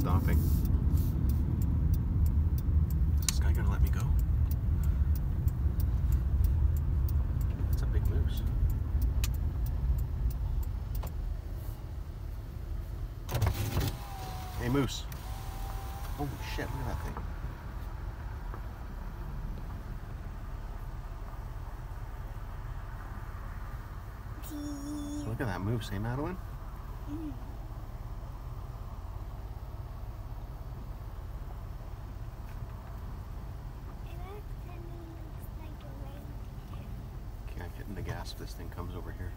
stopping. Is this guy gonna let me go? It's a big moose. Hey, moose. Holy shit, look at that thing. Look at that moose, hey Madeline? Can't get in the gas if this thing comes over here.